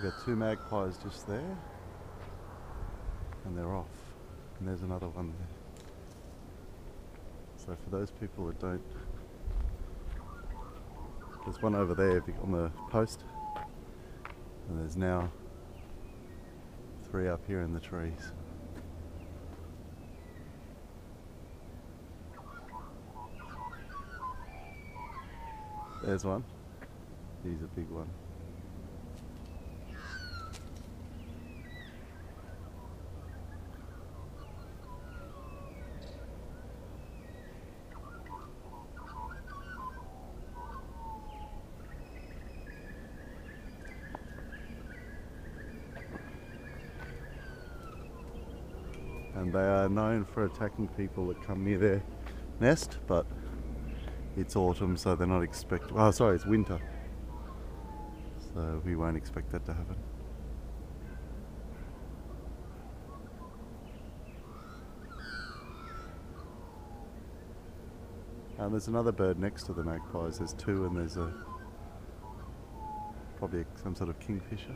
We've got two magpies just there, and they're off. And there's another one there. So for those people that don't, there's one over there on the post, and there's now three up here in the trees. There's one. He's a big one. And they are known for attacking people that come near their nest, but it's autumn, so they're not expect. Oh, sorry, it's winter, so we won't expect that to happen. And there's another bird next to the magpies. There's two, and there's a probably some sort of kingfisher.